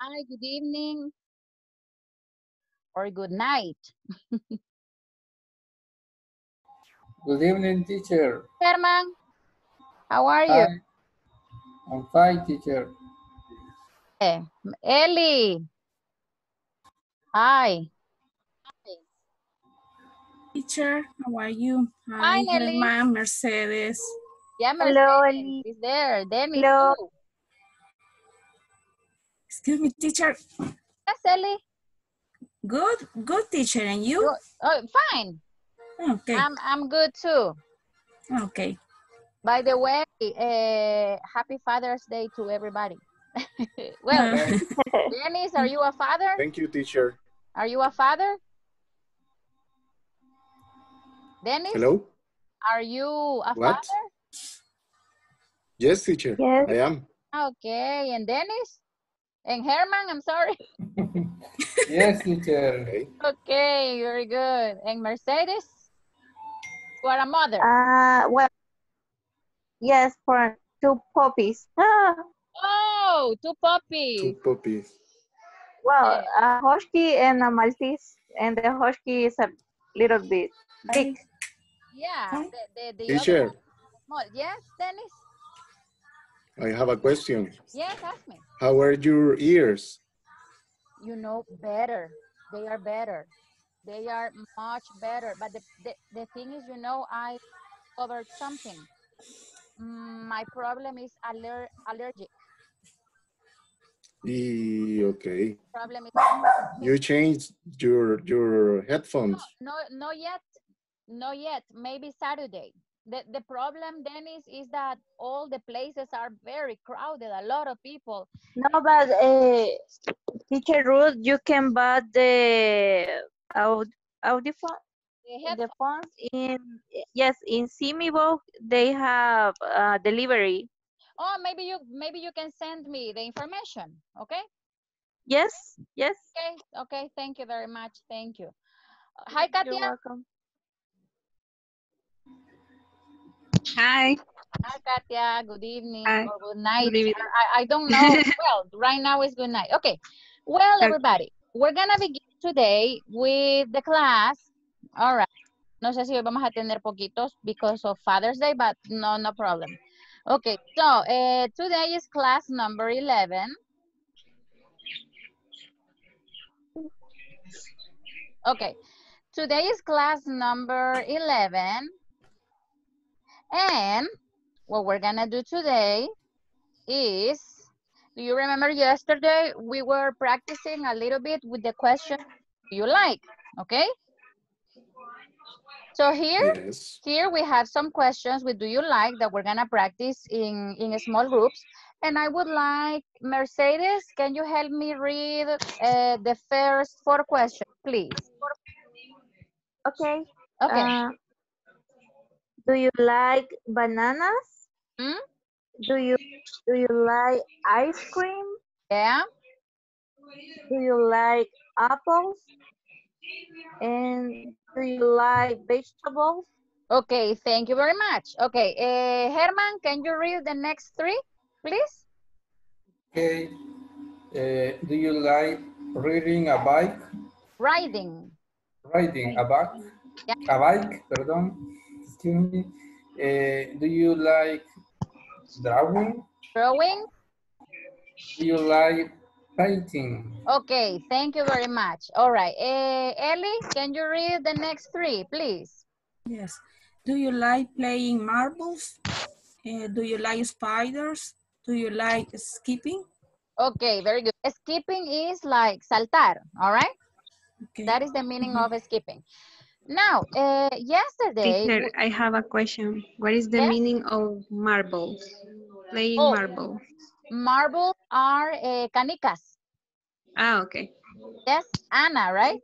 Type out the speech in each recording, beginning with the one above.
Hi, good evening. Or good night. Good evening, teacher. Herman, how are you? I'm fine, teacher. Eh, Ellie. Hi. Teacher, how are you? Hi, Hi, Nelly. Germán, Mercedes. Yeah, Mercedes Hello, Ellie. is there. Dennis Hello. too. Excuse me, teacher. Yes, Ellie. Good, good teacher. And you? Good. Oh, fine. Okay, I'm I'm good too. okay. By the way, uh, happy Father's Day to everybody. well, Uh, Dennis, are you a father? Thank you, teacher. Are you a father? Dennis, Hello? are you a What? father? Yes, teacher. Yes. I am. Okay, and Dennis? And Herman, I'm sorry. Yes, teacher. Okay. Okay, very good. And Mercedes? You are a mother. Uh, well, yes, for two puppies. oh, two puppies. Two puppies. well, a husky and a Maltese, and the husky is a little bit big. Yeah, Hi. the, the, the other Teacher, one is small. Yes, Dennis? I have a question. Yes, ask me. How are your ears? You know better. They are better. They are much better. But the, the, the thing is, you know, I covered something. My problem is aller allergic. E- okay. Problem is You changed your your headphones. no, not yet, not yet. Maybe Saturday. The the problem then is is that all the places are very crowded. A lot of people. No, but uh, teacher Ruth, you can buy the aud audiophone, They have the phones in yes in Simibo they have uh, delivery. Oh, maybe you maybe you can send me the information. Okay. Yes, yes. Okay. Okay. Thank you very much. Thank you. Hi, You're Katia. welcome. Hi. Hi, Katia. Good evening Hi. or good night. evening. I, I don't know. well, right now is good night. Okay. Well, everybody, we're gonna begin today with the class. All right. No sé si hoy vamos a tener poquitos because of Father's Day, but no, no problem. Okay. So uh, today is class number 11. Okay. Today is class number 11. And what we're gonna do today is, do you remember yesterday we were practicing a little bit with the question you like, okay? So here, Yes. here we have some questions with do you like that we're gonna practice in, in small groups. And I would like, Mercedes, can you help me read uh, the first four questions, please? Okay. Okay, Uh, do you like bananas? Hmm? Do you do you like ice cream? yeah, Do you like apples? And do you like vegetables? okay, thank you very much. Okay, uh, Herman, can you read the next three, please? Okay. Uh, do you like riding a bike? Riding. Riding a bike? Yeah. A bike, pardon. Excuse me. Uh, do you like drawing? Drawing. Do you like painting? Okay, thank you very much. All right, uh, Ellie, can you read the next three, please? yes. Do you like playing marbles? Uh, do you like spiders? Do you like skipping? Okay, very good. Skipping is like saltar, all right? Okay. That is the meaning of skipping. Now, uh, yesterday, w- I have a question. What is the Yes? meaning of marbles? Playing Oh. marble. marbles are uh, canicas. Ah, okay. Yes, Anna, right?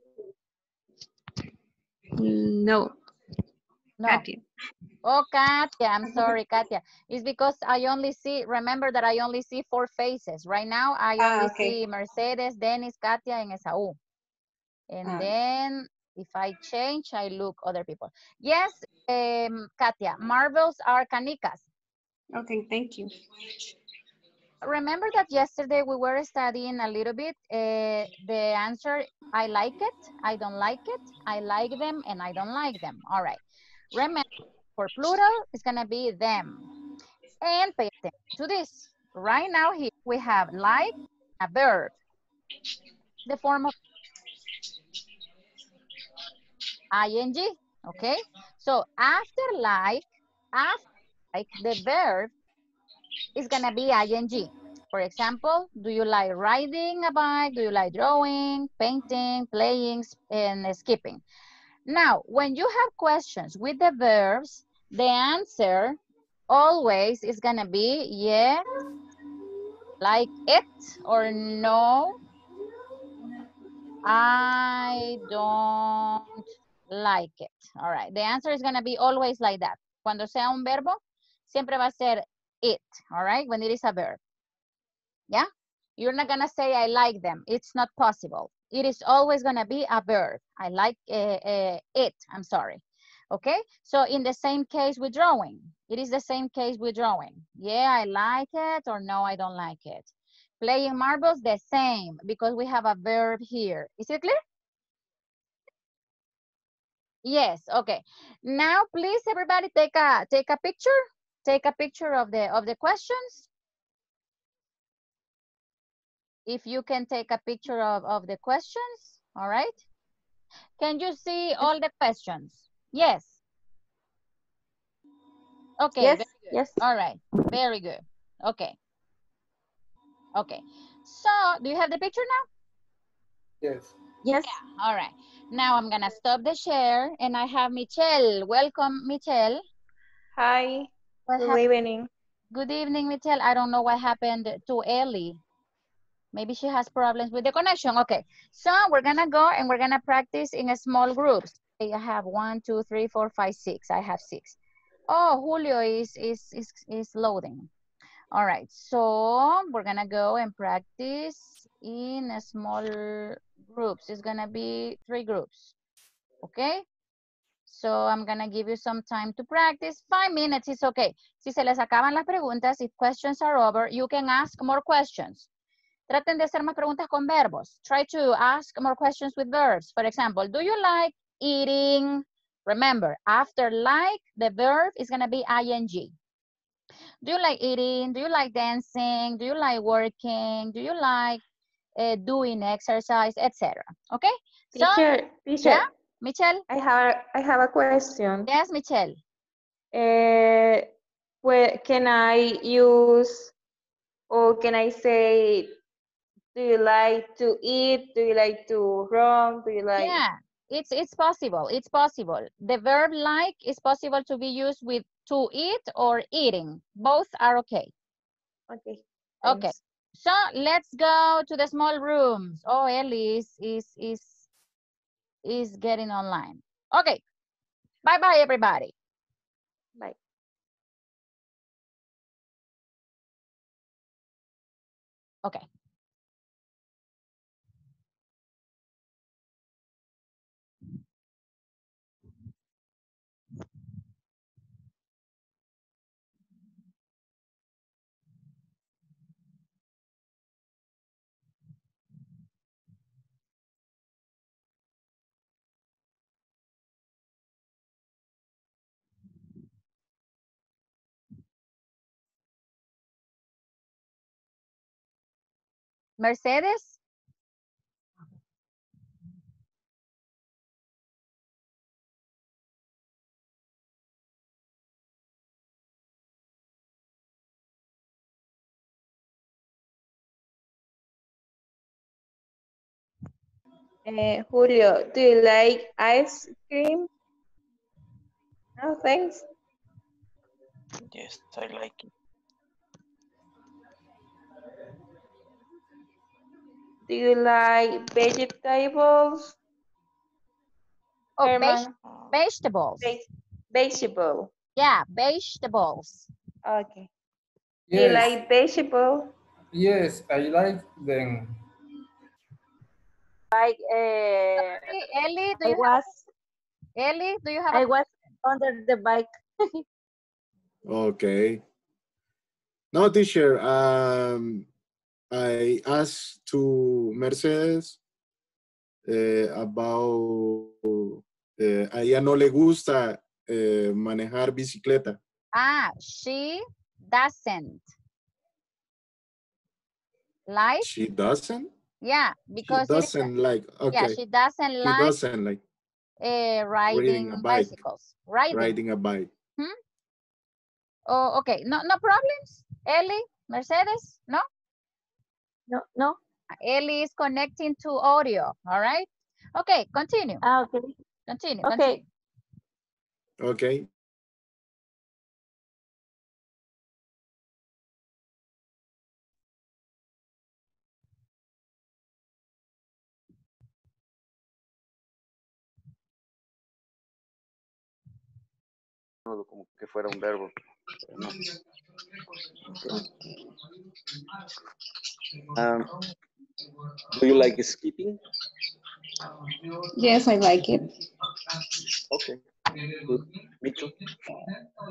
No, No. Katia. Oh, Katia, I'm sorry, Katia. It's because I only see, remember that I only see four faces. Right now, I Ah, only okay. see Mercedes, Dennis, Katia, and Esaú. And Ah. then if I change, I look other people. Yes, um, Katia, marbles are canicas. Okay, thank you. remember that yesterday we were studying a little bit uh, the answer I like it, I don't like it, I like them, and I don't like them. All right. Remember, for plural, it's going to be them. And pay attention to this. Right now here we have like, a verb. The form of ing, okay? So after like, after like, the verb is gonna be ing. For example, do you like riding a bike? Do you like drawing, painting, playing, and skipping? Now, when you have questions with the verbs, the answer always is gonna be yes, like it, or no, I don't like it. All right, the answer is gonna be always like that. Cuando sea un verbo, siempre va a ser it, all right, when it is a verb. Yeah? You're not gonna say I like them. It's not possible. It is always gonna be a verb. I like uh, uh, it, I'm sorry. Okay, so in the same case with drawing, it is the same case with drawing. Yeah, I like it or no, I don't like it. Playing marbles, the same because we have a verb here. Is it clear? Yes, okay. Now please everybody take a take a picture. Take a picture of the of the questions. If you can take a picture of, of the questions, all right? Can you see all the questions? Yes. Okay. Yes, very good. yes. All right. Very good. Okay. Okay. So, do you have the picture now? Yes. Yes. Yeah. All right. Now I'm gonna stop the share and I have Michelle. Welcome, Michelle. Hi. What Good evening. Good evening, Michelle. I don't know what happened to Ellie. Maybe she has problems with the connection. Okay. So we're gonna go and we're gonna practice in a small groups. I have one, two, three, four, five, six. I have six. Oh, Julio is is is is loading. All right. So we're gonna go and practice in small groups. It's gonna be three groups. Okay. So I'm gonna give you some time to practice. Five minutes is okay. Si se les acaban las preguntas, if questions are over, you can ask more questions. Traten de hacer más preguntas con verbos. Try to ask more questions with verbs. For example, do you like eating? Remember, after like, the verb is gonna be ing. Do you like eating? Do you like dancing? Do you like working? Do you like uh, doing exercise, etc. Okay? So, Teacher, teacher, yeah, Michelle? I have I have a question. Yes, Michelle. Uh, where can I use or can I say do you like to eat? Do you like to run? Do you like yeah, it's it's possible. It's possible. The verb like is possible to be used with to eat or eating. Both are okay. okay. Okay. So let's go to the small rooms. Oh, Ellie is is is is getting online. Okay. Bye bye everybody. Bye. Okay. Mercedes? Uh, Julio, do you like ice cream? No, thanks. Yes, I like it. Do you like vegetables? Oh, Herman, veg- vegetables. veg- vegetable. Yeah, vegetables. Okay. Do you like vegetable? Yes, I like them. Like uh, Hey, Ellie, do I you have, was Ellie, do you have I a, was under the bike. Okay. No, teacher. Um, I asked to Mercedes eh, about eh, a ella no le gusta eh, manejar bicicleta. Ah, she doesn't. Like, She doesn't. yeah, because is- doesn't like. yeah, Okay. she doesn't She like doesn't like uh, riding a bike. bicycles. Riding. riding a bike. Oh, okay. No, no problems. Ellie, Mercedes, no? No, no. Ellie is connecting to audio. All right. Okay, continue. Ah, okay. Continue. Okay. continue. Okay. como que fuera un verbo. no. Um, do you like skipping? Yes, I like it. Okay. Good. Me too.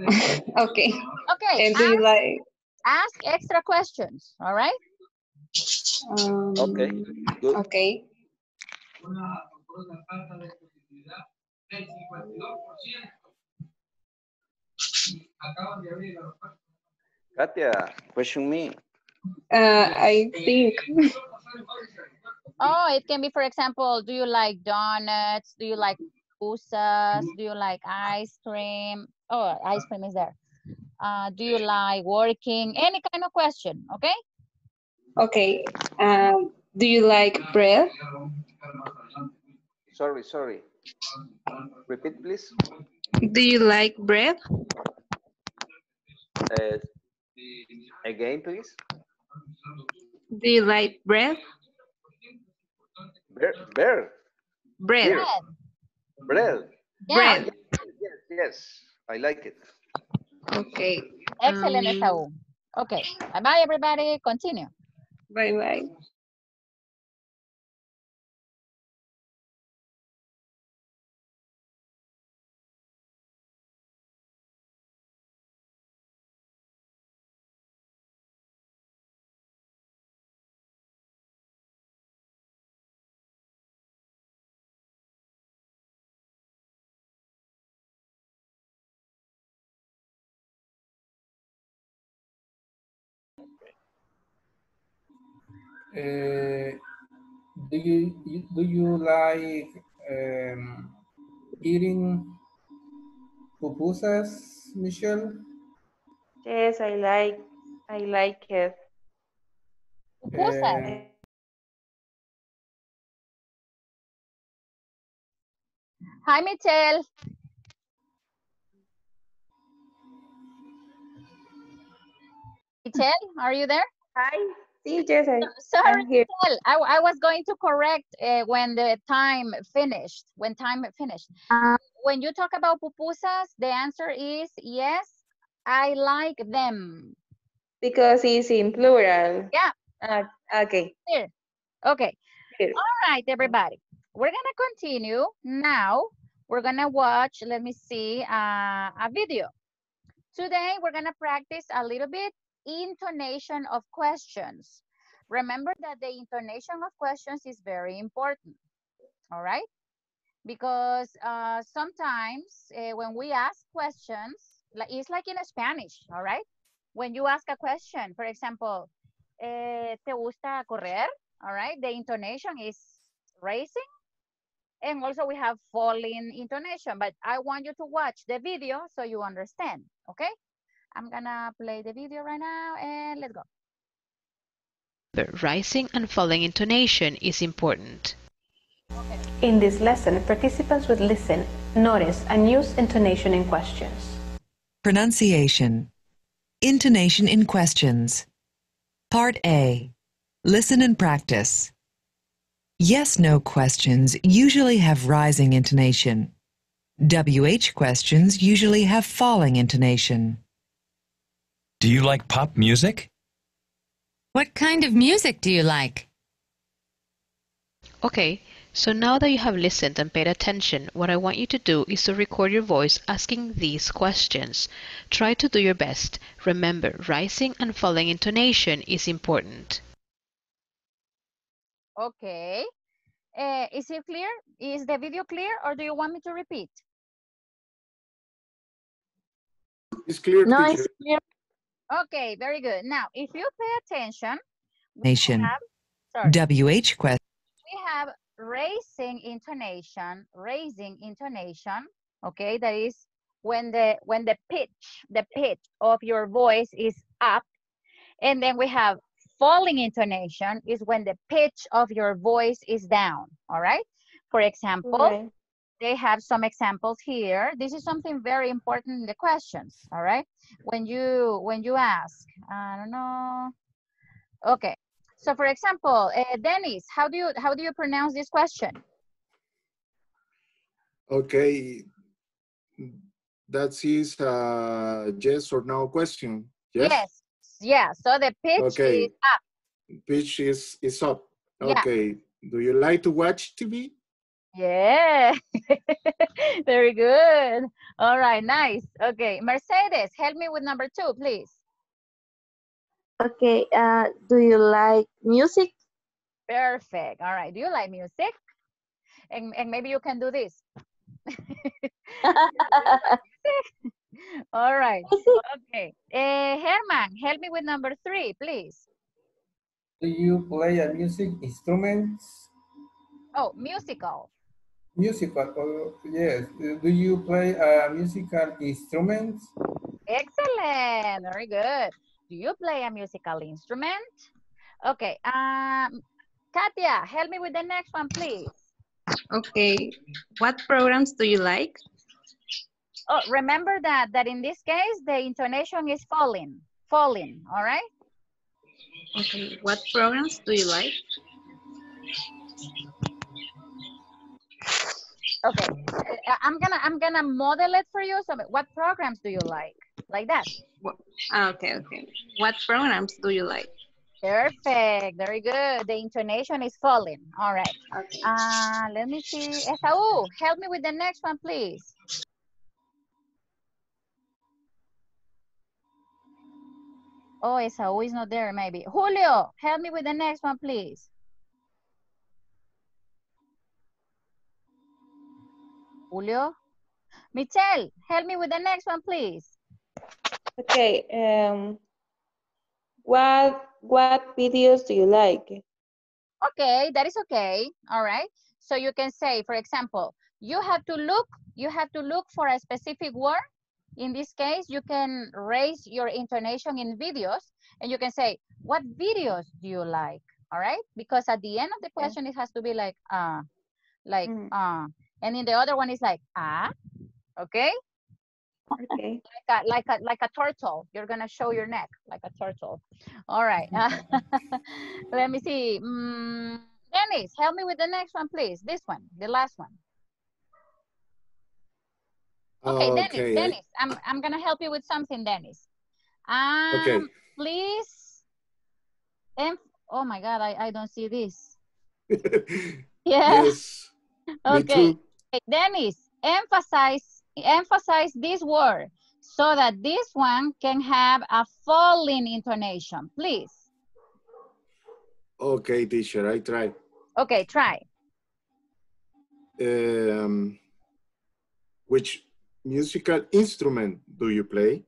Okay. Okay. And do you like? ask extra questions. All right. Um, Okay. Good. Okay. Katia, question me. Uh, I think. Oh, it can be, for example, do you like donuts? Do you like pupusas? Do you like ice cream? Oh, ice cream is there. Uh, do you like working? Any kind of question, okay? Okay. Um, do you like bread? Sorry, sorry. Repeat, please. Do you like bread? Uh, again, please. Do you like bread? Bear, bear, Bread. Here. bread. Yeah, Bread. Yes, yes. I like it. Okay. excellent, Um, Okay, bye-bye, everybody. Continue. Bye bye Uh, do you, you do you like um, eating pupusas, Michelle? Yes, I like, I like it. Pupusas. Uh, Hi, Michelle. Michelle, are you there? Hi. Yes, I, Sorry. I, I was going to correct uh, when the time finished, when time finished. Ah. When you talk about pupusas, the answer is yes, I like them. Because it's in plural. Yeah. Ah, okay. Okay. Here. All right, everybody. We're gonna continue now. We're gonna watch, let me see, uh, a video. Today, we're gonna practice a little bit intonation of questions. Remember that the intonation of questions is very important, all right? Because uh, sometimes uh, when we ask questions, it's like in Spanish, all right? When you ask a question, for example, eh, ¿te gusta correr? All right, the intonation is raising. And also we have falling intonation, but I want you to watch the video so you understand, okay? I'm gonna play the video right now and let's go. The rising and falling intonation is important. In this lesson, participants would listen, notice, and use intonation in questions. Pronunciation. Intonation in questions. Part A. Listen and practice. Yes no questions usually have rising intonation. WH questions usually have falling intonation. Do you like pop music? What kind of music do you like? Okay, So now that you have listened and paid attention, what I want you to do is to record your voice asking these questions. Try to do your best. Remember, rising and falling intonation is important. Okay. Uh, is it clear? Is the video clear or do you want me to repeat? It's clear, No, teacher. it's clear. Okay, very good. Now, if you pay attention, Nation. have, sorry, WH question. we have raising intonation, raising intonation, okay? That is when the when the pitch, the pitch of your voice is up. And then we have falling intonation is when the pitch of your voice is down, all right? For example, Right. They have some examples here. This is something very important in the questions, all right? When you when you ask, I don't know. Okay. So for example, uh, Dennis, how do you how do you pronounce this question? Okay. That is a yes or no question. Yes. Yes. Yeah. So the pitch Okay. is up. Pitch is, is up. Yeah. Okay. Do you like to watch TV? Yeah. very good. All right, nice. Okay. Mercedes, help me with number two, please. Okay. Uh, do you like music? Perfect. All right. Do you like music? And, and maybe you can do this. All right. Okay. Uh, Herman, help me with number three, please. Do you play a music instrument? Oh, musical. Musical, oh, yes. Do you play a musical instrument? Excellent. Very good. Do you play a musical instrument? Okay. Um, Katia, help me with the next one, please. Okay. What programs do you like? Oh, remember that that in this case the intonation is falling, falling. All right. Okay. What programs do you like? Okay. I'm gonna I'm gonna model it for you. So, what programs do you like? Like that. Ah, okay, okay. What programs do you like? Perfect. Very good. The intonation is falling. All right. Okay. Uh, let me see. Esau, help me with the next one, please. Oh, Esau is not there, maybe. Julio, help me with the next one, please. Julio? Michelle, help me with the next one, please. Okay. Um, what what videos do you like? Okay, that is okay. All right. So you can say, for example, you have to look, you have to look for a specific word. In this case, you can raise your intonation in videos and you can say, what videos do you like? All right. Because at the end of the question, it has to be like, uh, like, uh, and in the other one is like, ah, okay. Okay. Like a, like a, like a turtle. You're going to show your neck like a turtle. All right. Let me see. Mm, Dennis, help me with the next one, please. This one, the last one. Okay, Dennis, Okay, I- Dennis, I'm, I'm going to help you with something, Dennis. Um, Okay. Please. em- oh my God, I, I don't see this. Yeah. Yes. Me Okay. Dennis, emphasize emphasize this word so that this one can have a falling intonation, please. Okay, teacher, I try. Okay, try. Um, which musical instrument do you play?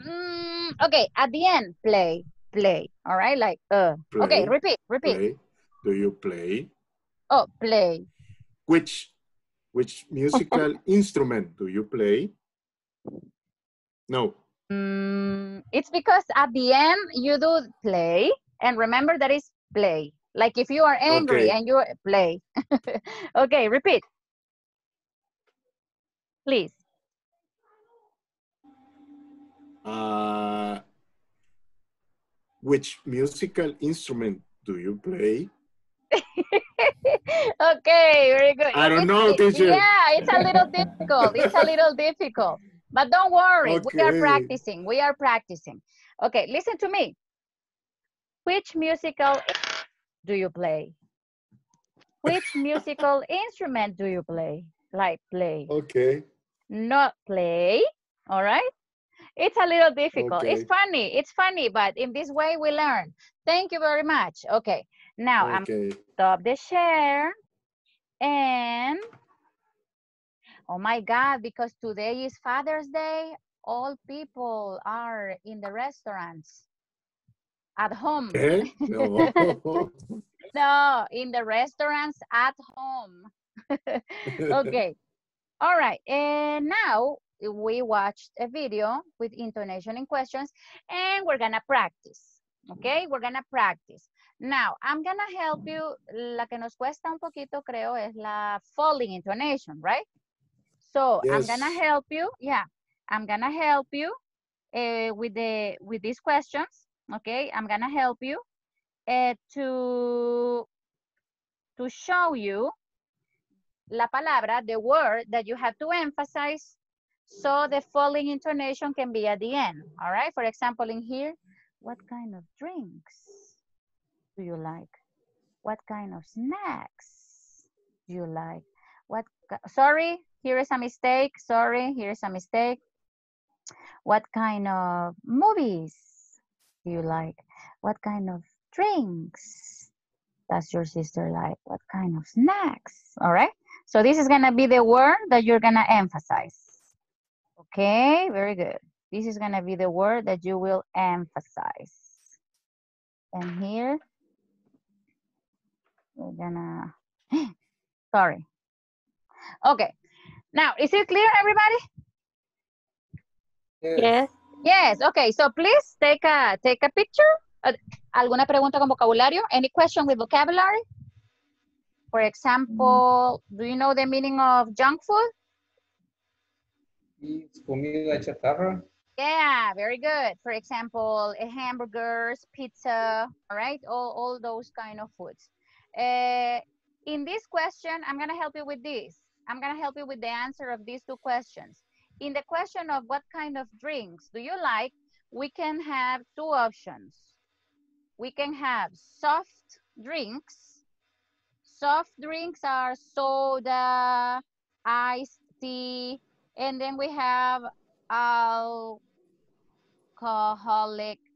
Mm, okay, at the end, play, play. All right, like uh. Okay, repeat, repeat. Play. Do you play? Oh, play. Which which musical instrument do you play? No. Mm, it's because at the end you do play, and remember that is play. Like if you are angry Okay. and you play. okay, repeat. Please. Uh, which musical instrument do you play? okay, very good. I don't know, It- teacher. Yeah, it's a little difficult. It's a little difficult. But don't worry, we are practicing. We are practicing. Okay, listen to me. Which musical do you play? Which musical instrument do you play? Like play. Okay. Not play. All right. It's a little difficult. It's funny. It's funny, but in this way we learn. Thank you very much. Okay. Now I'm Okay. stop the share and oh my god because today is father's day all people are in the restaurants at home Eh? No. no in the restaurants at home okay all right and now we watched a video with intonation and questions and we're gonna practice okay we're gonna practice now i'm gonna help you la que nos cuesta un poquito creo es la falling intonation right so i'm gonna help you yeah i'm gonna help you uh, with the with these questions okay i'm gonna help you uh, to to show you la palabra, the word that you have to emphasize so the falling intonation can be at the end. All right. For example, in here, what kind of drinks do you like? What kind of snacks do you like? What, sorry, here is a mistake. Sorry, here is a mistake. What kind of movies do you like? What kind of drinks does your sister like? What kind of snacks? All right. So this is going to be the word that you're going to emphasize. Okay, very good. This is going to be the word that you will emphasize. And here, we're going to, sorry. Okay. Now, is it clear, everybody? Yes. Yes, okay. So please take a, take a picture. ¿Alguna pregunta con vocabulario? Any question with vocabulary? For example, do you know the meaning of junk food? It's comida chatarra. Yeah, very good. For example, hamburgers, pizza, all right? All, all those kind of foods. Uh, in this question, I'm gonna help you with this. I'm gonna help you with the answer of these two questions. In the question of what kind of drinks do you like, we can have two options. We can have soft drinks. Soft drinks are soda, iced tea, and then we have alcoholic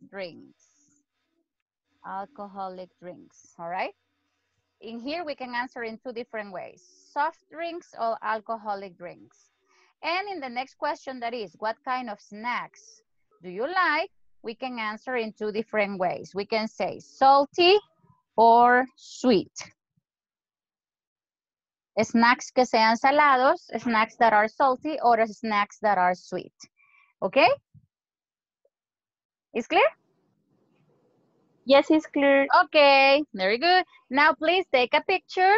drinks. Alcoholic drinks, all right? In here, we can answer in two different ways, soft drinks or alcoholic drinks. And in the next question that is, what kind of snacks do you like? We can answer in two different ways. We can say salty or sweet. Snacks que sean salados, snacks that are salty, or snacks that are sweet. Okay? Is clear? Yes, it's clear. Okay, very good. Now please take a picture.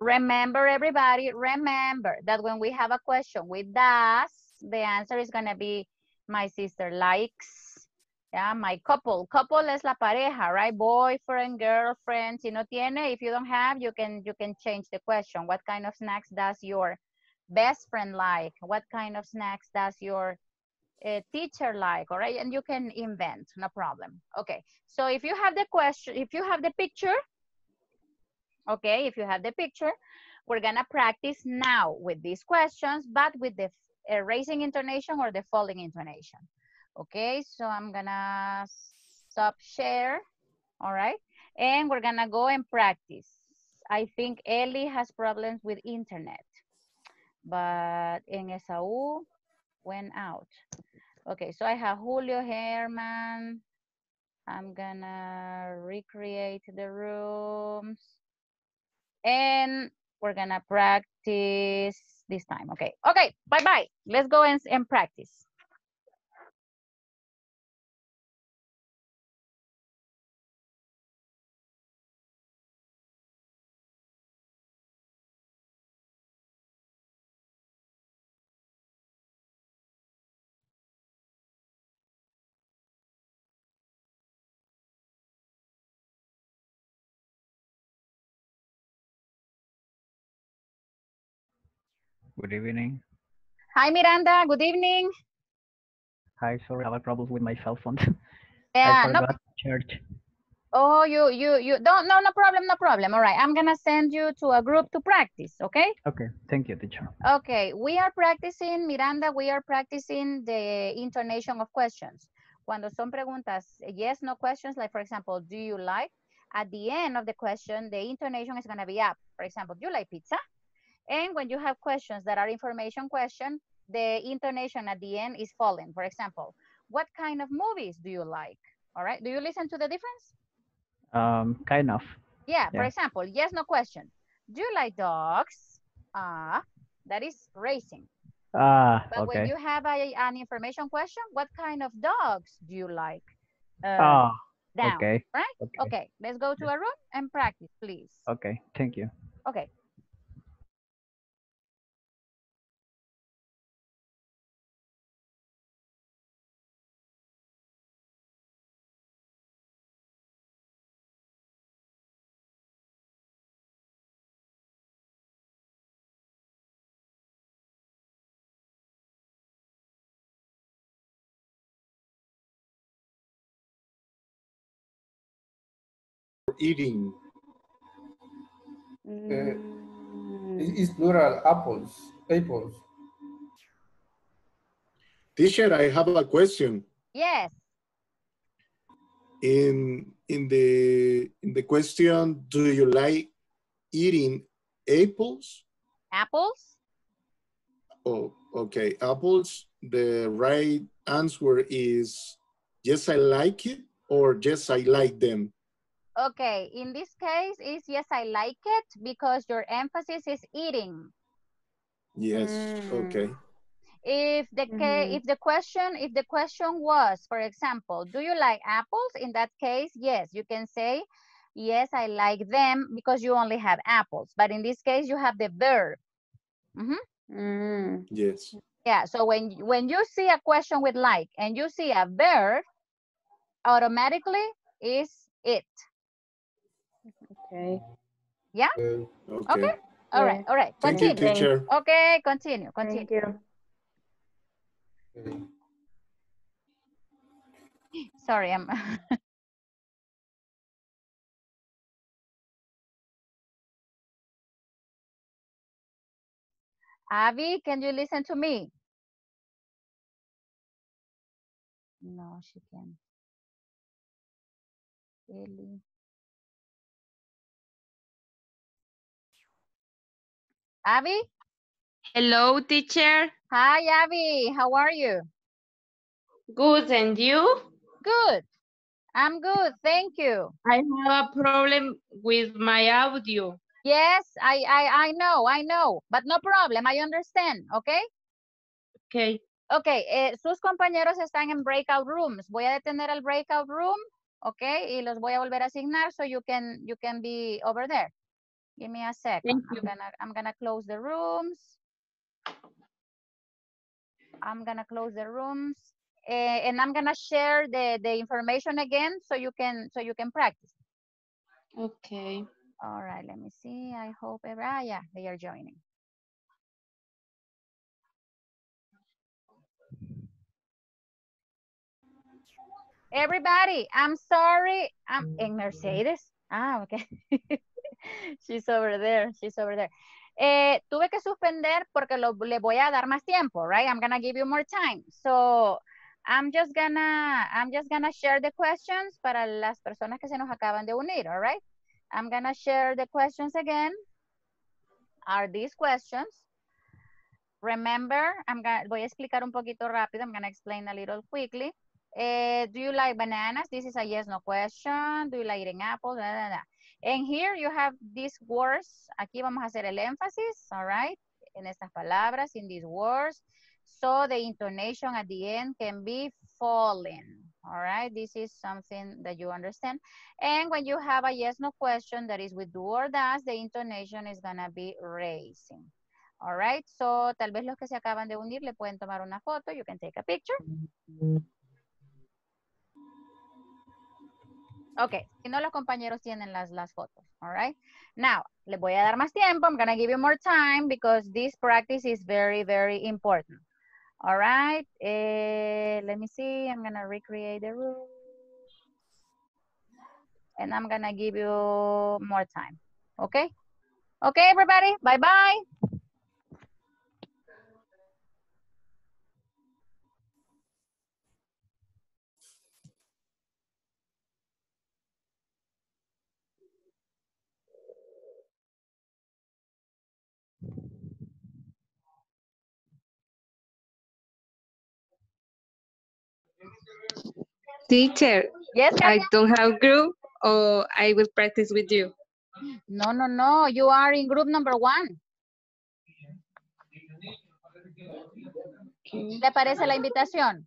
Remember everybody, remember that when we have a question with does, the answer is gonna be my sister likes. Yeah, my couple. Couple es la pareja, right? Boyfriend, girlfriend. Si no tiene, if you don't have, you can you can change the question. What kind of snacks does your best friend like? What kind of snacks does your uh, teacher like? All right, and you can invent, no problem. Okay, so if you have the question, if you have the picture, okay, if you have the picture, we're gonna practice now with these questions, but with the uh, raising intonation or the falling intonation. Okay, so I'm gonna stop share, all right? And we're gonna go and practice. I think Ellie has problems with internet, but en Esau went out. Okay, so I have Julio Herman. I'm gonna recreate the rooms. And we're gonna practice this time. Okay, okay, bye-bye. Let's go and, and practice. Good evening. Hi, Miranda. Good evening. Hi, sorry, I have a problem with my cell phone. Yeah, I no, forgot to charge. Oh, you, you, you, don't, no, no problem, no problem. All right, I'm gonna send you to a group to practice, okay? Okay, thank you, teacher. Okay, we are practicing, Miranda, we are practicing the intonation of questions. Cuando son preguntas, eh, yes, no questions, like for example, do you like? At the end of the question, the intonation is gonna be up. For example, do you like pizza? And when you have questions that are information question, the intonation at the end is falling. For example, what kind of movies do you like? All right, do you listen to the difference? Um, kind of. Yeah, for example, yes, no question. Do you like dogs? Ah, that is racing. Ah, But when you have a, an information question, what kind of dogs do you like? Uh, Ah, down, okay. right? Okay. Okay, let's go to a room and practice, please. Okay, thank you. Okay. Eating. Uh, it's plural, apples, apples. Teacher, I have a question. Yes. In in the in the question, do you like eating apples? Apples? Oh, okay. Apples. The right answer is yes, I like it, or yes, I like them. Okay, in this case is yes, I like it because your emphasis is eating. Yes. Okay. If the ca- if the question if the question was, for example, do you like apples? In that case, yes, you can say yes, I like them because you only have apples. But in this case, you have the verb. Mm -hmm. Yes. Yeah. So when when you see a question with like and you see a verb, automatically is it. Okay. Yeah. Okay. Okay. All right. All right. Thank you, teacher. Okay. Continue. Continue. Thank you. Sorry, I'm. Abby, can you listen to me? No, she can't. Ellie. Abby? Hello, teacher. Hi, Abby. How are you? Good, and you? Good. I'm good. Thank you. I have a problem with my audio. Yes, I, I, I know, I know, but no problem. I understand, okay? Okay. Okay, eh, sus compañeros están en breakout rooms. Voy a detener el breakout room, okay, y los voy a volver a asignar so you can you can be over there. Give me a second. Thank I'm gonna I'm gonna close the rooms. I'm gonna close the rooms, eh, and I'm gonna share the the information again so you can so you can practice. Okay. All right, let me see. I hope every, ah, yeah, they are joining. Everybody, I'm sorry. I'm in Mercedes. Ah, okay. She's over there. She's over there. Eh, tuve que suspender porque le voy a dar más tiempo, right? I'm gonna give you more time. So, I'm just gonna, I'm just gonna share the questions para las personas que se nos acaban de unir, all right? I'm gonna share the questions again. Are these questions? Remember, I'm gonna, voy a explicar un poquito rápido. I'm gonna explain a little quickly. Eh, do you like bananas? This is a yes, no question. Do you like eating apples? And here you have these words. Aquí vamos a hacer el énfasis, all right? En estas palabras, in these words. So the intonation at the end can be falling. All right, this is something that you understand. And when you have a yes, no question that is with do or does, the intonation is gonna be raising. All right, so tal vez los que se acaban de unir le pueden tomar una foto. You can take a picture. Ok, si no los compañeros tienen las, las fotos, all right? Now, le voy a dar más tiempo. I'm gonna give you more time because this practice is very, very important. All right, eh, let me see. I'm gonna recreate the room. and I'm gonna give you more time. Okay? Okay, everybody, bye-bye. Teacher, Yes, I don't have group or I will practice with you. No, no, no, you are in group number one. ¿Le parece la invitación?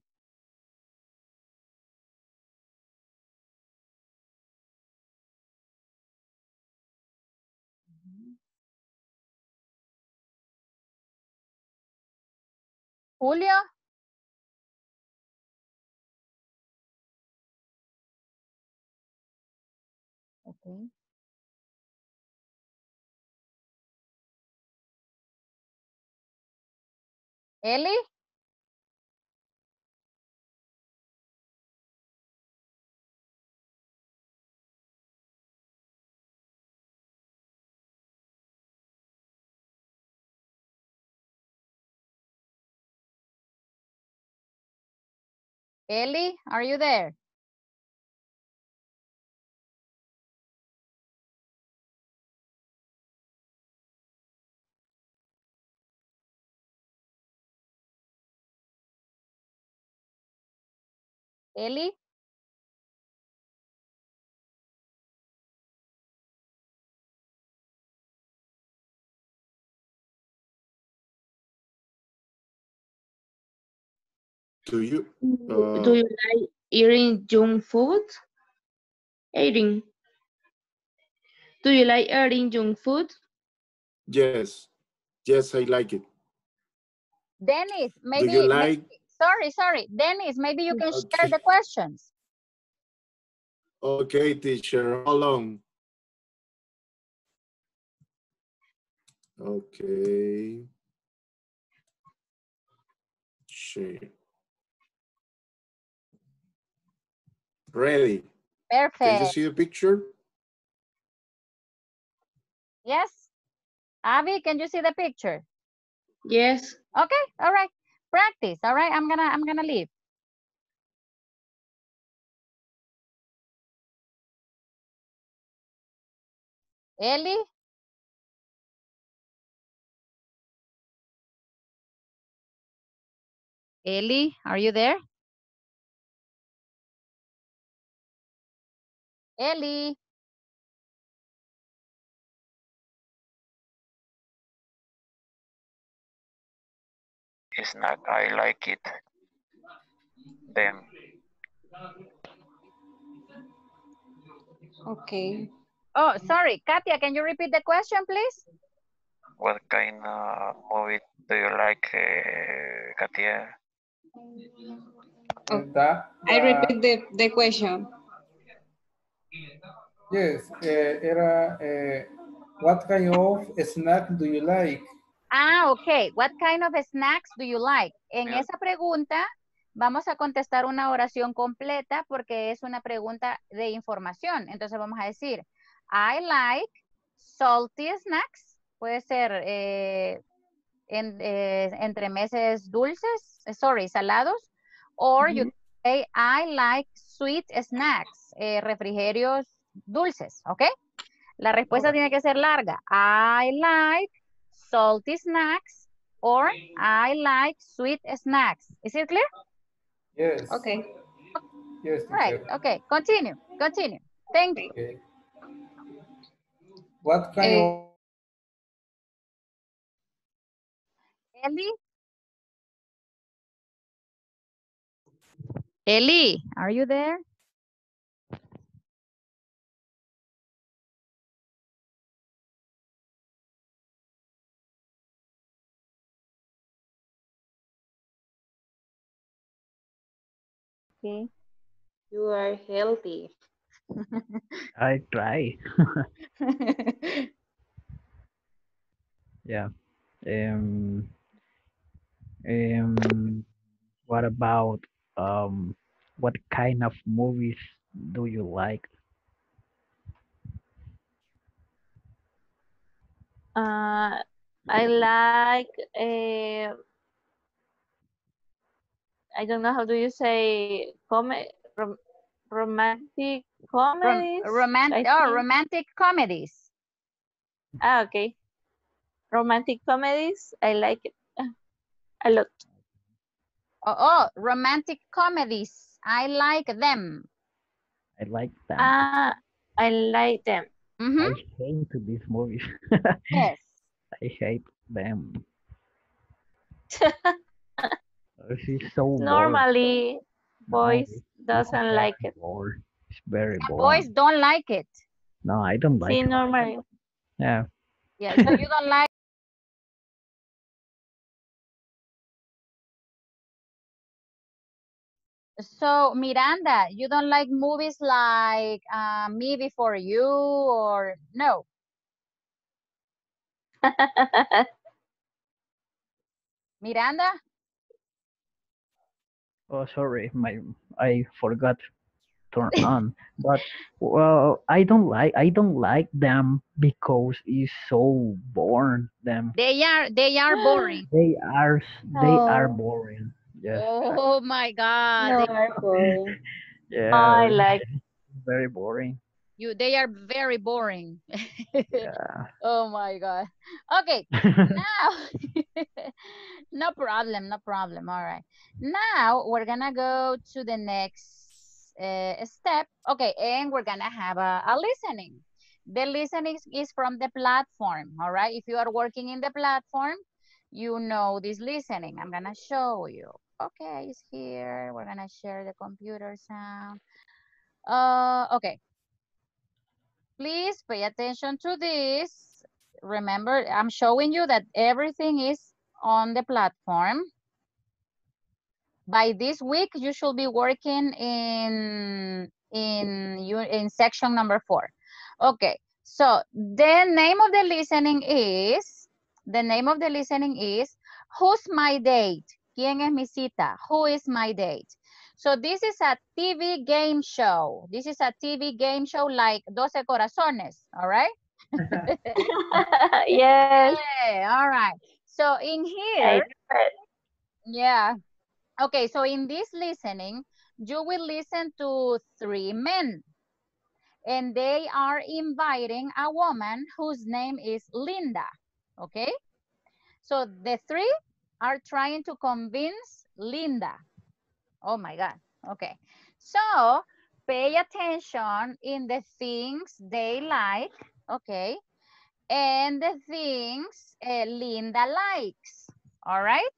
Julio? Mm-hmm. Okay. Eli? Eli, are you there? Eli? Do you? Do Uh, you like eating junk food? Eating. Do you like eating junk food? yes. Yes, I like it. Dennis, maybe, Do you maybe- like- sorry, sorry. Dennis, maybe you can share the questions. Okay, teacher, hold on. Okay. Share. Ready. Perfect. Can you see the picture? Yes? Avi, can you see the picture? Yes. Okay, all right. Practice, all right? I'm gonna, I'm gonna leave. Ellie? Ellie, are you there? Eli? Snack, I like it. Them. Okay. Oh, sorry, Katia, can you repeat the question, please? What kind of movie do you like, uh, Katia? Oh, I repeat the, the question. Yes, eh, era, eh, what kind of snack do you like? Ah, ok. What kind of snacks do you like? En Yeah. esa pregunta vamos a contestar una oración completa porque es una pregunta de información. Entonces vamos a decir, I like salty snacks. Puede ser eh, en, eh, entre meses dulces, sorry, salados. Or you Ujú. say, I like sweet snacks, eh, refrigerios dulces, ¿ok? La respuesta tiene que ser larga. I like salty snacks or I like sweet snacks. Is it clear? Yes. Okay. Yes, Right. Okay. Continue. Continue. Thank you. Okay. What kind Eh, of Ellie? Ellie, are you there? Okay. You are healthy. I try. yeah. Um, um, what about um, what kind of movies do you like? Uh, I like uh, I don't know how do you say, com rom romantic Rom- comedies? romantic, oh, romantic comedies. Ah, okay. Romantic comedies, I like it uh, a lot. Oh, oh, romantic comedies. I like them. I like them. Ah, I like them. Mhm. I hate these movies. Yes. I hate them. She's so. Normally, No, boys it's doesn't like it. bored. It's very And bored. boys don't like it. No, I don't like See, it. normally. Yeah. Yeah, so you don't like. So Miranda, you don't like movies like uh, Me Before You or no? Miranda? Oh, sorry, my I forgot turn on. But well, I don't like I don't like them because it's so boring. Them They are they are boring. they are s- they are boring. Yes. Oh my God. No, They, are boring. Yeah. I like. very boring. You they are very boring. Yeah. Oh my God. Okay, now no problem, no problem. All right. Now we're gonna go to the next uh, step. Okay, and we're gonna have a, a listening. The listening is- is from the platform. All right. If you are working in the platform, you know this listening. I'm gonna show you. Okay, it's here. We're gonna share the computer sound. Uh, okay. Please pay attention to this. Remember, I'm showing you that everything is on the platform. By this week, you should be working in in you in section number four. Okay, so the name of the listening is the name of the listening is Who's my date? ¿Quién es mi cita? Who is my date? So this is a TV game show. This is a TV game show like 12 Corazones, all right? yes. Okay, all right. So in here, yeah. Okay, so in this listening, you will listen to three men. And they are inviting a woman whose name is Linda. Okay? So the three are trying to convince Linda. Oh my God. Okay. So pay attention in the things they like. Okay. And the things uh, Linda likes. All right.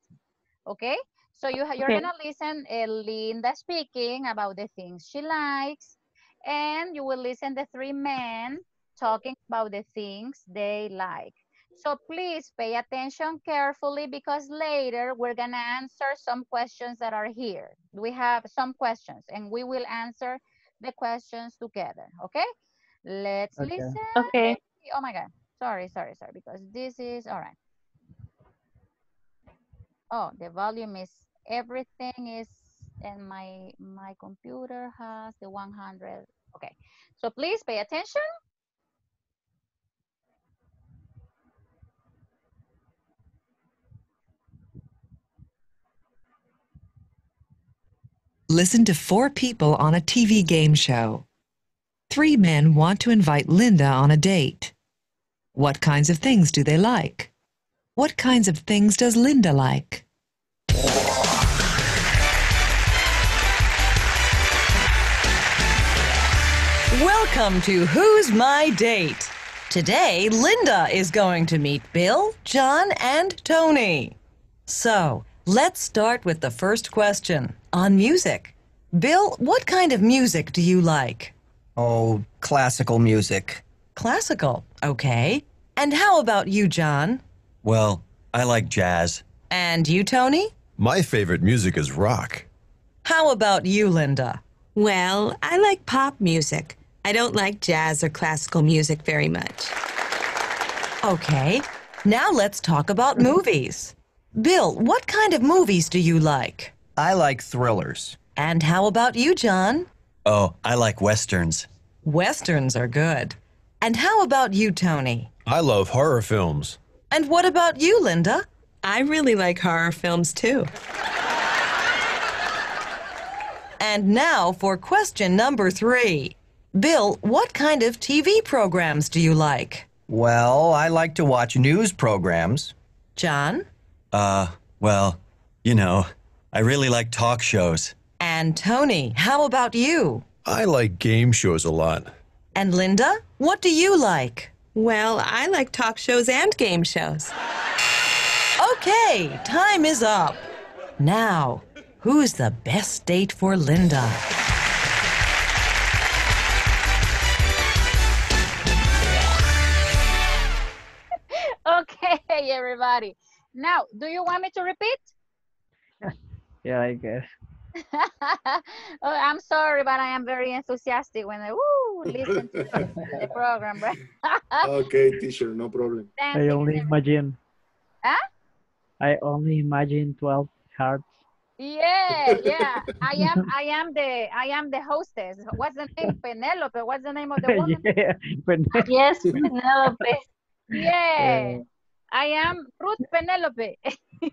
Okay. So you you're Okay. gonna listen uh, Linda speaking about the things she likes, and you will listen the three men talking about the things they like. So please pay attention carefully because later we're gonna answer some questions that are here. We have some questions and we will answer the questions together. Okay? Let's Okay. listen. Okay. Oh my God. Sorry, sorry, sorry. Because this is all right. Oh, the volume is everything is and my my computer has the 100. Okay. So please pay attention. Listen to four people on a TV game show. Three men want to invite Linda on a date. What kinds of things do they like? What kinds of things does Linda like? Welcome to Who's My Date? Today, Linda is going to meet Bill, John, and Tony. So, let's start with the first question on music. Bill, what kind of music do you like? Oh, classical music. Classical, okay. And how about you, John? Well, I like jazz. And you, Tony? My favorite music is rock. How about you, Linda? Well, I like pop music. I don't like jazz or classical music very much. Okay. Now let's talk about movies. Bill, what kind of movies do you like? I like thrillers. And how about you, John? Oh, I like westerns. Westerns are good. And how about you, Tony? I love horror films. And what about you, Linda? I really like horror films too. And now for question number three. Bill, what kind of TV programs do you like? Well, I like to watch news programs. John? Uh, well, you know, I really like talk shows. And Tony, how about you? I like game shows a lot. And Linda, what do you like? Well, I like talk shows and game shows. Okay, time is up. Now, who's the best date for Linda? Okay, everybody. Now, do you want me to repeat? Yeah, I guess. oh, I'm sorry, but I am very enthusiastic when I woo, listen to the program. Right? okay, teacher, no problem. I only imagine. Huh? I only imagine 12 hearts. Yeah, yeah. I am I am the I am the hostess. What's the name? Penelope. What's the name of the woman? yeah, but Yes, Penelope. Yeah. Uh, I am Ruth Penelope.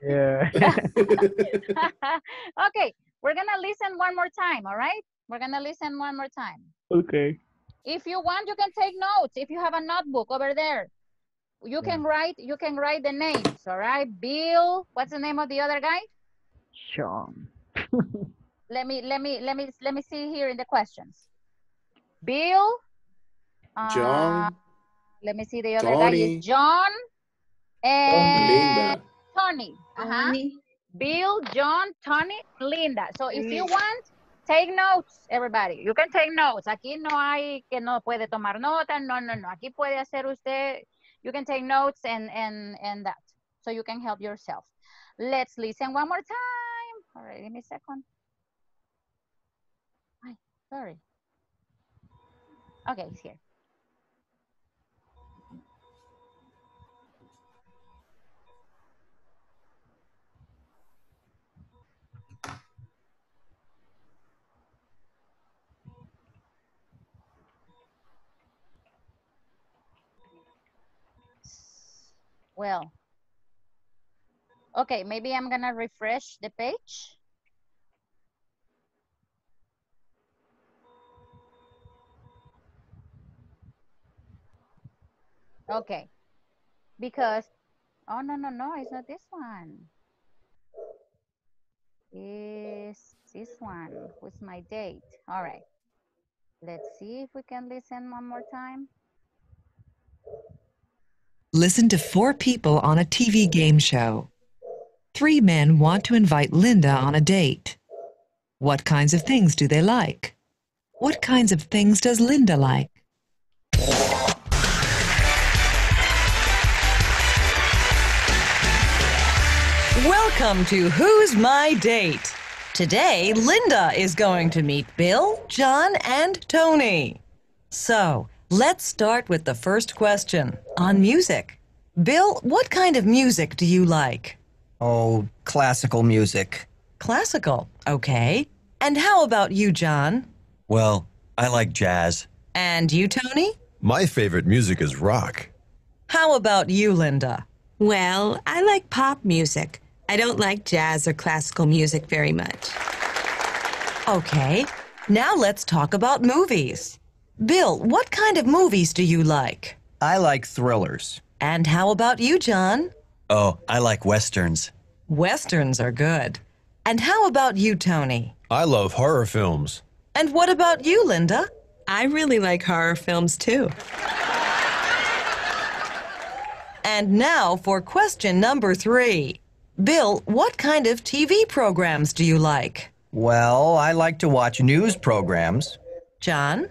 yeah. okay, we're gonna listen one more time, all right? We're gonna listen one more time. okay. If you want, you can take notes. If you have a notebook over there, you can write. You can write the names. All right, Bill. What's the name of the other guy? Sean. Let me let me let me let me see here in the questions. Bill. uh, John. let me see the other guy is John and Linda. Tony. Uh-huh. Bill, John, Tony, Linda. So if you want, take notes, everybody. You can take notes. Aquí no hay que no puede tomar nota. No, no, no. Aquí puede hacer usted. You can take notes and and and that. So you can help yourself. Let's listen one more time. All right, give me a second. Ay, sorry. Okay, it's here. Well, okay, maybe I'm gonna refresh the page. Okay, because, oh, no, no, no, it's not this one. It's this one, with my date? All right, let's see if we can listen one more time. Listen to four people on a TV game show. Three men want to invite Linda on a date. What kinds of things do they like? What kinds of things does Linda like? Welcome to Who's My Date? Today, Linda is going to meet Bill, John, and Tony. So, let's start with the first question on music. Bill, what kind of music do you like? Oh, classical music. Classical, okay. And how about you, John? Well, I like jazz. And you, Tony? My favorite music is rock. How about you, Linda? Well, I like pop music. I don't like jazz or classical music very much. Okay, now let's talk about movies. Bill, what kind of movies do you like? I like thrillers. And how about you, John? Oh, I like westerns. Westerns are good. And how about you, Tony? I love horror films. And what about you, Linda? I really like horror films too. And now for question number three. Bill, what kind of TV programs do you like? Well, I like to watch news programs. John?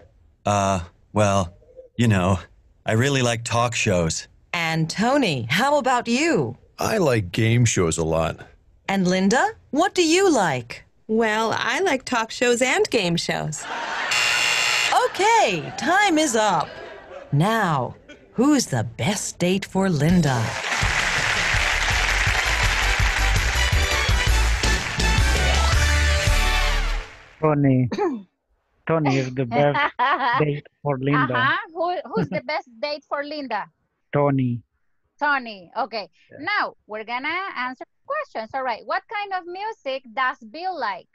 Uh, well, you know, I really like talk shows. And Tony, how about you? I like game shows a lot. And Linda, what do you like? Well, I like talk shows and game shows. Okay, time is up. Now, who's the best date for Linda? Tony. Tony is the best date for Linda. Uh-huh. Who, who's the best date for Linda? Tony. Tony. Okay. Now we're gonna answer questions. All right. What kind of music does Bill like?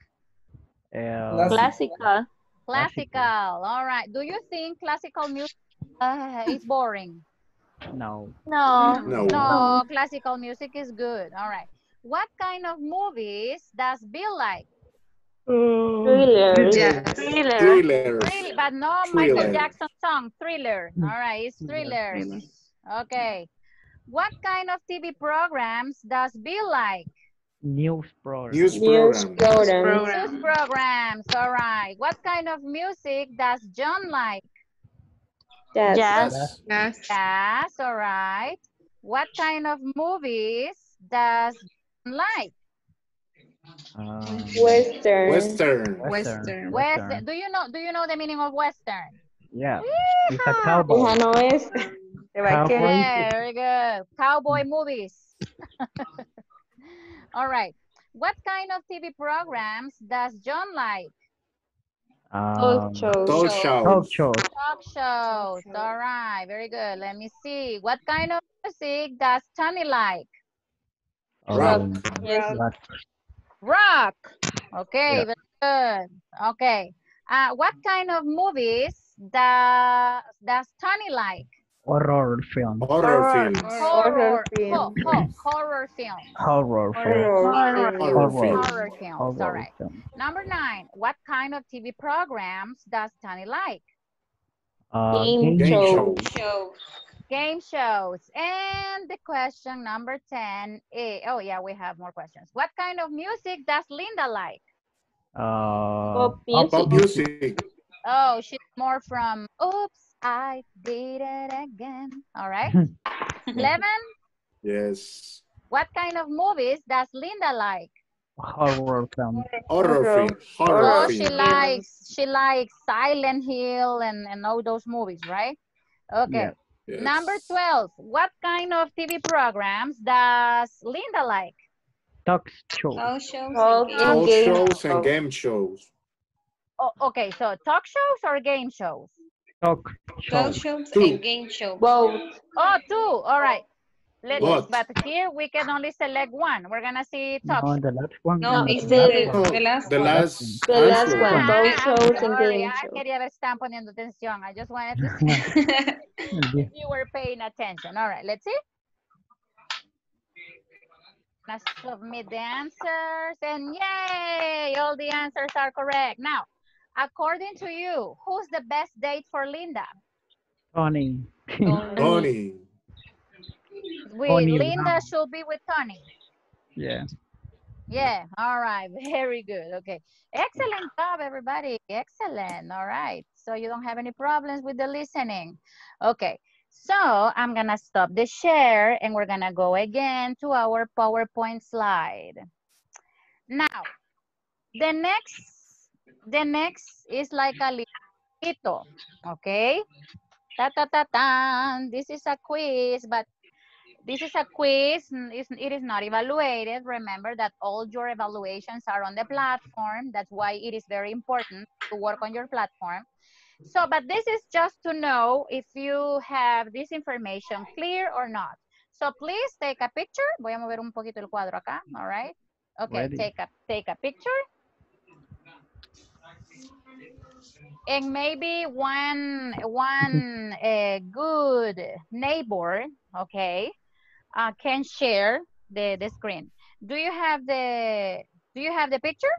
Uh, Classical. Classical. All right. Do you think classical music uh, is boring? No. No. No. No, classical music is good. All right. What kind of movies does Bill like? Thriller. Yes. Thriller. Thrillers. Thrill, but no Michael Jackson song, Thriller. Mm-hmm. All right, it's Thriller. Okay. What kind of TV programs does Bill like? News program. News News program. program. News programs. All right. What kind of music does John like? Jazz. Yes. Yes. Yes, all right. What kind of movies does John like? Um, Western. Western. Western. Western. Do you know do you know the meaning of Western? Yeah. He's a cowboy. Hija no es. Te va a Cowboy. Yeah, very good. Cowboy movies. All right. What kind of TV programs does John like? Um, Talk shows. Talk Show. shows. talk shows. Talk shows. All right. Very good. Let me see. What kind of music does Tony like? Rock. Um, Yes. rock. Rock. Okay. Yeah. Very good. Okay. Uh, what kind of movies does, does Tony like? Horror film. Horror films. Horror, film. ho- ho- horror film. Horror film. Horror. Horror Horror. films. Horror films. All film. Number nine. What kind of TV programs does Tony like? Uh, Game Game show. shows. Show. Game shows. And the question number 10 is, oh yeah, we have more questions. What kind of music does Linda like? Uh, Pop music. Pop music. Oh, she's more from, oops, I did it again. All right. 11. Yes. What kind of movies does Linda like? horror film. Horror Horror. film. Horror Oh, she likes, she likes Silent Hill and, and all those movies, right? Okay. Yeah. Yes. Number 12. What kind of TV programs does Linda like? Talk shows. Talk shows. Talk and and Talk game shows and game shows. Oh, okay, so talk shows or game shows? Talk shows. Talk shows. shows Two. and game shows. Both. Oh, two. All right. Let's, What? but here we can only select one. We're gonna see top. No, shows. the last one. No, the it's last the, one. the last The one. last The last answer. one. Ah, Talk I'm shows and sorry. game I shows. quería ver si estaban poniendo atención. I just wanted to see if you were paying attention. All right, let's see. Let's submit the answers and yay, all the answers are correct. Now, according to you, who's the best date for Linda? Tony. Tony. Tony Linda should be with Tony. Yeah. Yeah, all right, very good. Okay, excellent job, everybody. Excellent. All right, so you don't have any problems with the listening. Okay, so I'm gonna stop the share and we're gonna go again to our PowerPoint slide. Now, the next, the next is like a little, okay? Ta ta ta ta. This is a quiz, but this is a quiz. It is not evaluated. Remember that all your evaluations are on the platform. That's why it is very important to work on your platform. So, but this is just to know if you have this information clear or not. So please take a picture. Voy a mover un poquito el cuadro acá. All right. Okay, Ready. take a take a picture. And maybe one one uh, good neighbor, okay, uh, can share the, the screen. Do you have the do you have the picture?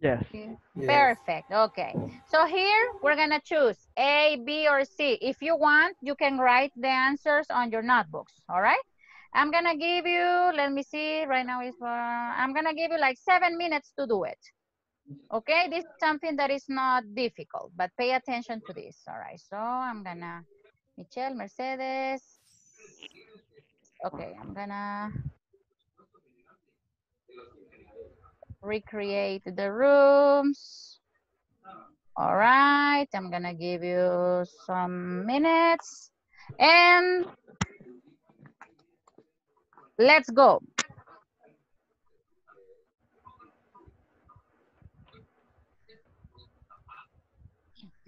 Yes. Perfect. Okay. So here we're gonna choose A, B, or C. If you want, you can write the answers on your notebooks. All right. I'm gonna give you. Let me see. Right now is. Uh, I'm gonna give you like seven minutes to do it. Okay. This is something that is not difficult, but pay attention to this. All right. So I'm gonna. Michelle, Mercedes. Okay. I'm gonna recreate the rooms. All right, I'm gonna give you some minutes and let's go.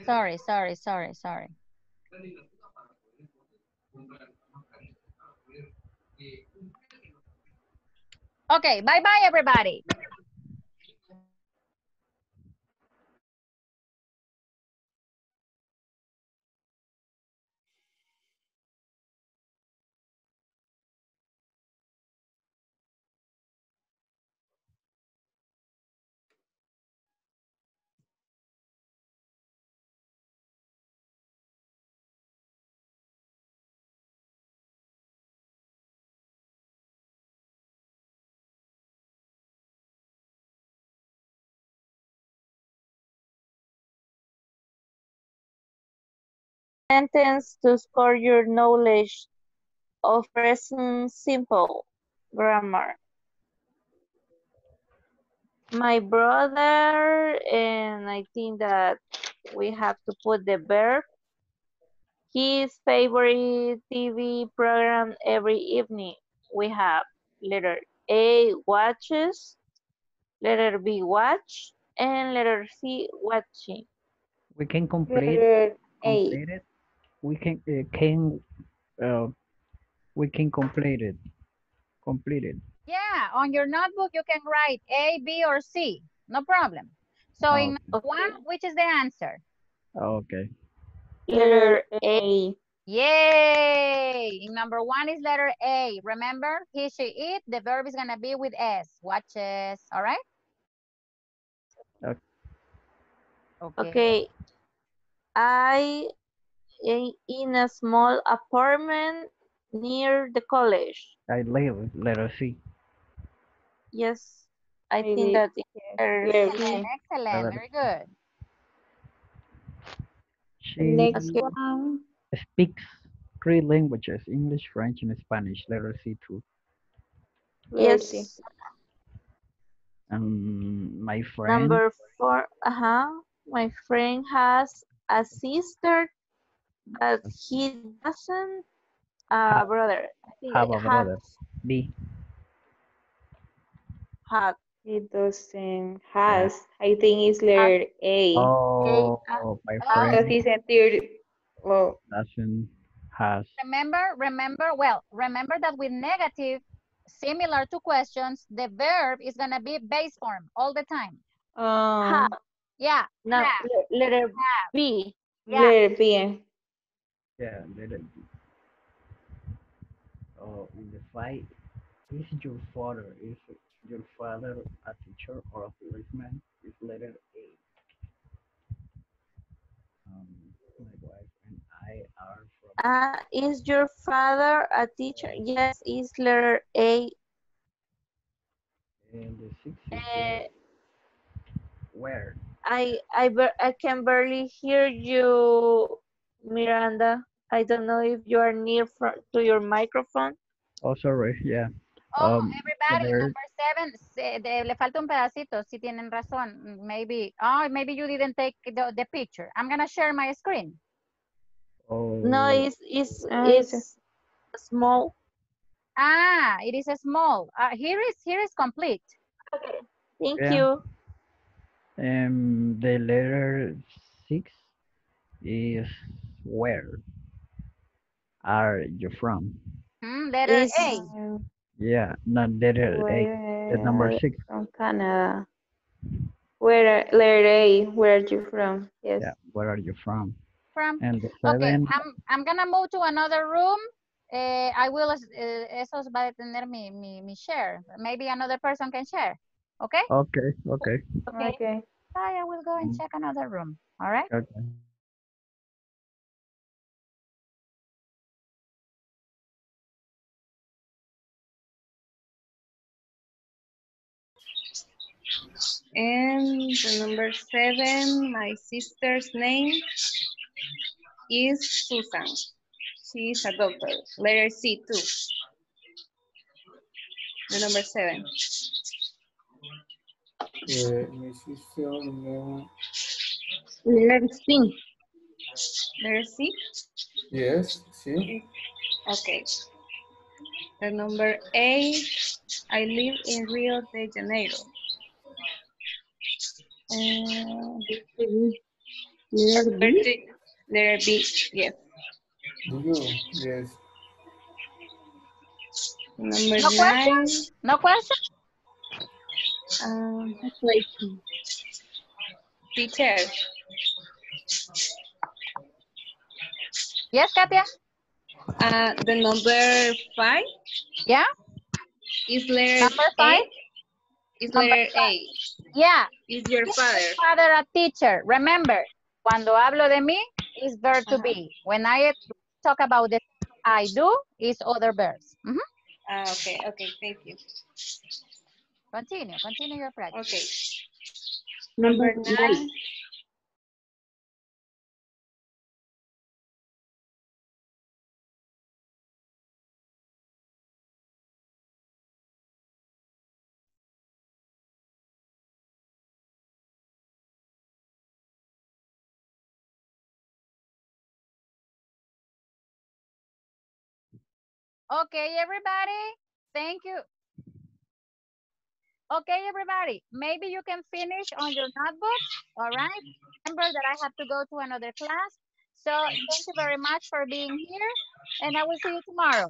Sorry, sorry, sorry, sorry. Okay, bye-bye, everybody. Sentence to score your knowledge of present simple grammar. My brother, and I think that we have to put the verb. His favorite TV program every evening. We have letter A, watches, letter B, watch, and letter C, watching. We can complete, Letter A. complete it. We can, uh, can, uh, we can complete it. Complete it. Yeah, on your notebook, you can write A, B, or C. No problem. So in one, which is the answer? Okay. Letter A. Yay! In number one is letter A. Remember, he, she, it. The verb is going to be with S. Watches. All right? Okay. Okay. I am in a small apartment near the college. I live, letter C. Yes, I Maybe- think that is Excellent, excellent. Very good. She Next one. speaks three languages, English, French, and Spanish, letter C too. Yes. And my friend, Number four. Uh-huh. My friend has a sister, but he doesn't. Uh, brother. I have a have- brother, B. Have. He doesn't has. I think it's letter A. Oh, my Because friend it's a third. Well, doesn't has. Remember, remember, well, remember that with negative, similar to questions, the verb is going to be base form all the time. Um, Yeah. no, have, letter. B. Yeah. letter B. Yeah, letter B. Oh, in the fight, is your father is your father a teacher or a policeman? Is letter A. Um, my wife and I are from. Uh, is your father a teacher? Yes, is letter A. And the six Uh, where? I I I can barely hear you, Miranda. I don't know if you are near fro- to your microphone. Oh, sorry. Yeah. Oh, Um, everybody, there- number seven, se- de- le falta un pedacito, si tienen razón. Maybe, oh, maybe you didn't take the, the picture. I'm going to share my screen. Oh, No, it's it's Ah, it's it's small. Ah, it is a small. Uh, here is here is complete. Okay, Thank Yeah. you. Um, the letter six is where are you from? Hmm, letter Is A. Yeah, not letter eight. The number six. From Canada. Where letter A? Where are you from? Yes. Yeah, where are you from? From. And the Okay. I'm, I'm gonna move to another room. Eh, I will, eh, eso va a detener mi, mi, mi share. Maybe another person can share. Okay? Okay, okay, Okay. Bye, I will go and check another room. All right? okay. And the number seven, my sister's name is Susan. She is a doctor. Letter C too. The number seven. Uh, my sister, no. Letter C. Letter C. Yes, sí. Okay. The number eight, I live in Rio de Janeiro. Uh, Letter B. Letter B. Yes. Do you? Yes. Number No nine. questions? No questions? Um, question. Teacher. Yes, Katia? Uh, the number five Yeah? is letter Number five? A. Is Number letter five. A. Yeah. Is your Is father. my father a teacher? Remember, cuando hablo de mí, is verb to be. When I talk about the I do, is other verbs. Mhm. Ah, okay, okay, thank you. Continue, continue your practice. Okay. Number Number nine. Okay, everybody. Thank you. Okay, everybody. Maybe you can finish on your notebook. All right. Remember that I have to go to another class. So thank you very much for being here. And I will see you tomorrow.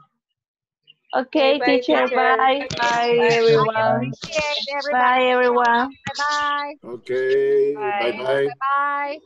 Okay, bye, teacher. teacher. Bye. Bye, everyone. Appreciate. Bye, everyone. Bye-bye. Okay. Bye. Bye bye. Bye-bye.